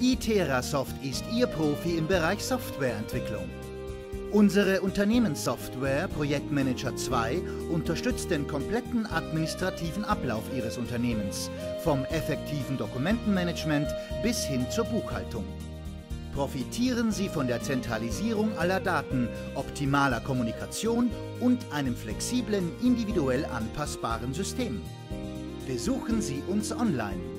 iTerasoft ist Ihr Profi im Bereich Softwareentwicklung. Unsere Unternehmenssoftware Projektmanager 2 unterstützt den kompletten administrativen Ablauf Ihres Unternehmens, vom effektiven Dokumentenmanagement bis hin zur Buchhaltung. Profitieren Sie von der Zentralisierung aller Daten, optimaler Kommunikation und einem flexiblen, individuell anpassbaren System. Besuchen Sie uns online